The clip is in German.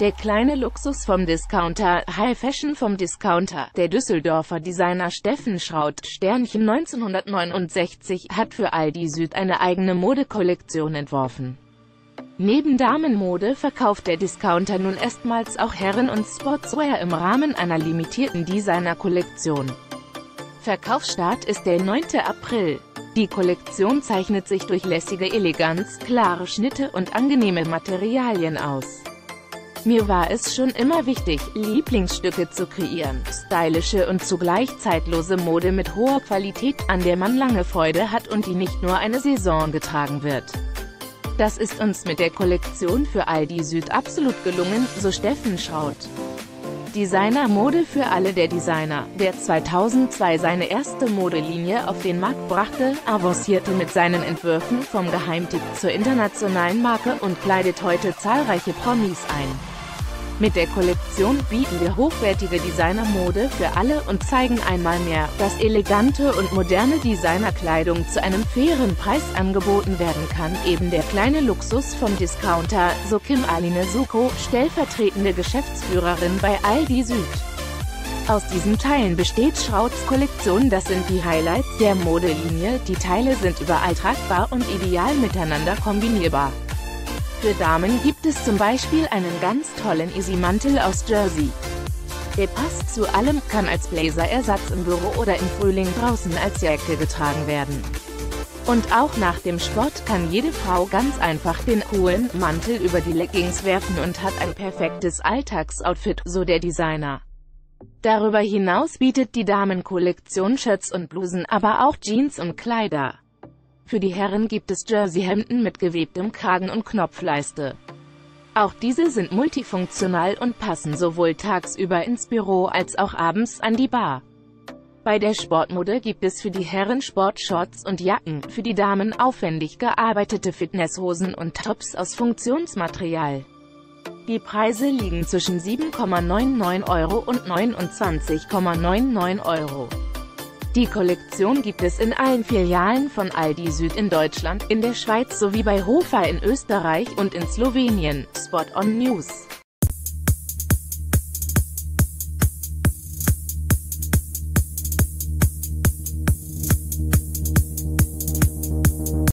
Der kleine Luxus vom Discounter, High Fashion vom Discounter. Der Düsseldorfer Designer Steffen Schraut, Sternchen 1969, hat für Aldi Süd eine eigene Modekollektion entworfen. Neben Damenmode verkauft der Discounter nun erstmals auch Herren- und Sportswear im Rahmen einer limitierten Designer-Kollektion. Verkaufsstart ist der 9. April. Die Kollektion zeichnet sich durch lässige Eleganz, klare Schnitte und angenehme Materialien aus. Mir war es schon immer wichtig, Lieblingsstücke zu kreieren, stylische und zugleich zeitlose Mode mit hoher Qualität, an der man lange Freude hat und die nicht nur eine Saison getragen wird. Das ist uns mit der Kollektion für Aldi Süd absolut gelungen, so Steffen Schraut. Designer-Mode für alle Der Designer, der 2002 seine erste Modelinie auf den Markt brachte, avancierte mit seinen Entwürfen vom Geheimtipp zur internationalen Marke und kleidet heute zahlreiche Promis ein. Mit der Kollektion bieten wir hochwertige Designermode für alle und zeigen einmal mehr, dass elegante und moderne Designerkleidung zu einem fairen Preis angeboten werden kann. Eben der kleine Luxus vom Discounter, so Kim Aline Suko, stellvertretende Geschäftsführerin bei Aldi Süd. Aus diesen Teilen besteht Schrauts Kollektion, das sind die Highlights der Modelinie, die Teile sind überall tragbar und ideal miteinander kombinierbar. Für Damen gibt es zum Beispiel einen ganz tollen Easy-Mantel aus Jersey. Er passt zu allem, kann als Blazerersatz im Büro oder im Frühling draußen als Jacke getragen werden. Und auch nach dem Sport kann jede Frau ganz einfach den coolen Mantel über die Leggings werfen und hat ein perfektes Alltagsoutfit, so der Designer. Darüber hinaus bietet die Damenkollektion Shirts und Blusen, aber auch Jeans und Kleider. Für die Herren gibt es Jerseyhemden mit gewebtem Kragen und Knopfleiste. Auch diese sind multifunktional und passen sowohl tagsüber ins Büro als auch abends an die Bar. Bei der Sportmode gibt es für die Herren Sportshorts und Jacken, für die Damen aufwendig gearbeitete Fitnesshosen und Tops aus Funktionsmaterial. Die Preise liegen zwischen 7,99 Euro und 29,99 Euro. Die Kollektion gibt es in allen Filialen von Aldi Süd in Deutschland, in der Schweiz sowie bei Hofer in Österreich und in Slowenien. Spot on News